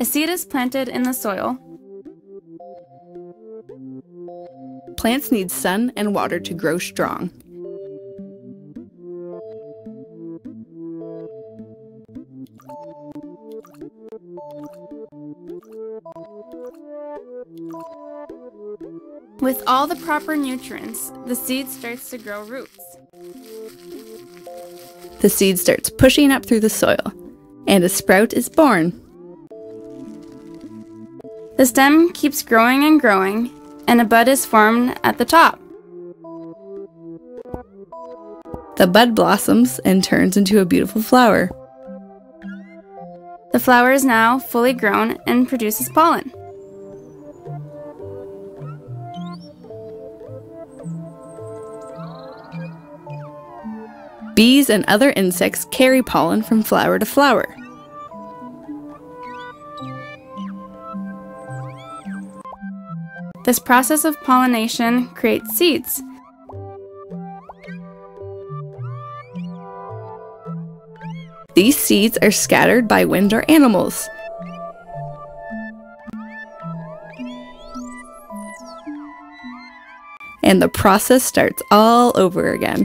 A seed is planted in the soil. Plants need sun and water to grow strong. With all the proper nutrients, the seed starts to grow roots. The seed starts pushing up through the soil, and a sprout is born. The stem keeps growing and growing, and a bud is formed at the top. The bud blossoms and turns into a beautiful flower. The flower is now fully grown and produces pollen. Bees and other insects carry pollen from flower to flower. This process of pollination creates seeds. These seeds are scattered by wind or animals. And the process starts all over again.